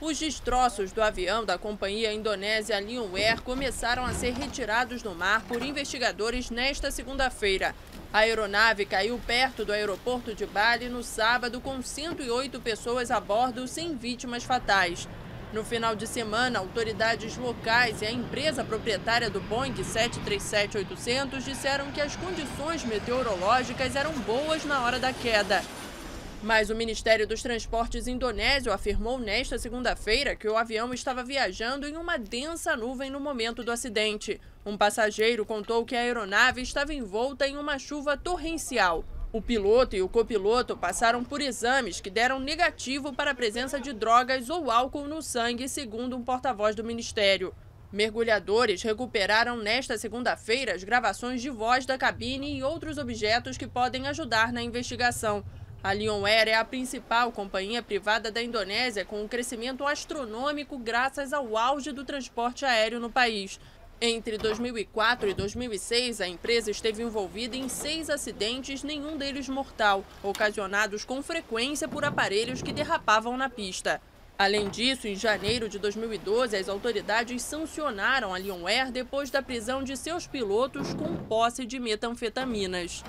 Os destroços do avião da companhia indonésia Lion Air começaram a ser retirados do mar por investigadores nesta segunda-feira. A aeronave caiu perto do aeroporto de Bali no sábado com 108 pessoas a bordo sem vítimas fatais. No final de semana, autoridades locais e a empresa proprietária do Boeing 737-800 disseram que as condições meteorológicas eram boas na hora da queda. Mas o Ministério dos Transportes indonésio afirmou nesta segunda-feira que o avião estava viajando em uma densa nuvem no momento do acidente. Um passageiro contou que a aeronave estava envolta em uma chuva torrencial. O piloto e o copiloto passaram por exames que deram negativo para a presença de drogas ou álcool no sangue, segundo um porta-voz do Ministério. Mergulhadores recuperaram nesta segunda-feira as gravações de voz da cabine e outros objetos que podem ajudar na investigação. A Lion Air é a principal companhia privada da Indonésia, com um crescimento astronômico graças ao auge do transporte aéreo no país. Entre 2004 e 2006, a empresa esteve envolvida em seis acidentes, nenhum deles mortal, ocasionados com frequência por aparelhos que derrapavam na pista. Além disso, em janeiro de 2012, as autoridades sancionaram a Lion Air depois da prisão de seus pilotos com posse de metanfetaminas.